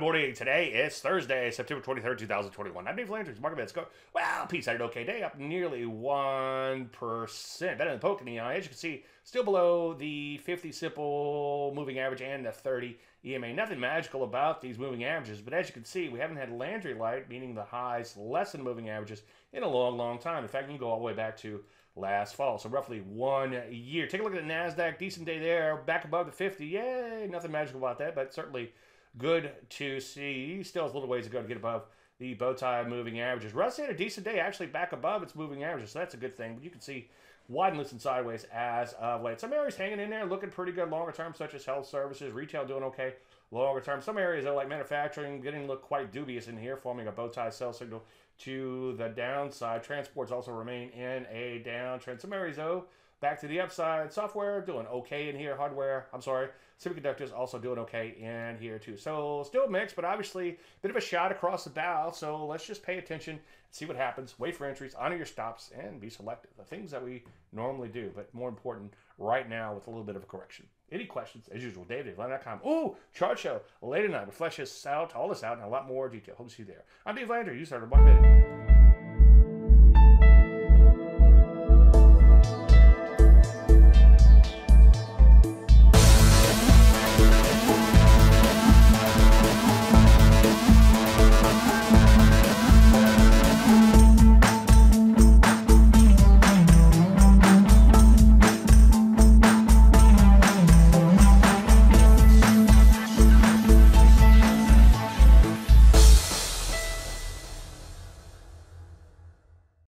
morning. Today is Thursday, September 23rd, 2021. I'm Dave Landry. Market bets go. Well, peace. Had an okay day, up nearly 1%. Better than the poke in the eye. As you can see, still below the 50 simple moving average and the 30 EMA. Nothing magical about these moving averages, but as you can see, we haven't had Landry light, meaning the highs less than moving averages, in a long, long time. In fact, you can go all the way back to last fall, so roughly one year. Take a look at the NASDAQ. Decent day there, back above the 50. Yay! Nothing magical about that, but certainly good to see. Still has a little ways to go to get above the bow tie moving averages. Russ had a decent day, actually back above its moving averages, so that's a good thing. But you can see wide and listen sideways as of late. Some areas hanging in there, looking pretty good longer term, such as health services, retail doing okay longer term. Some areas, though, like manufacturing, getting look quite dubious in here, forming a bow tie sell signal to the downside. Transports also remain in a downtrend. Some areas, though, back to the upside. Software doing okay in here. Hardware, I'm sorry, semiconductors also doing okay in here too. So still mixed, but obviously a bit of a shot across the bow. So let's just pay attention, see what happens, wait for entries, honor your stops, and be selective. The things that we normally do, but more important right now with a little bit of a correction. Any questions, as usual, david davedavelandry.com. Ooh, chart show later tonight. We'll flesh this out, all this out, and a lot more detail. Hope to see you there. I'm Dave Landry. You started one minute.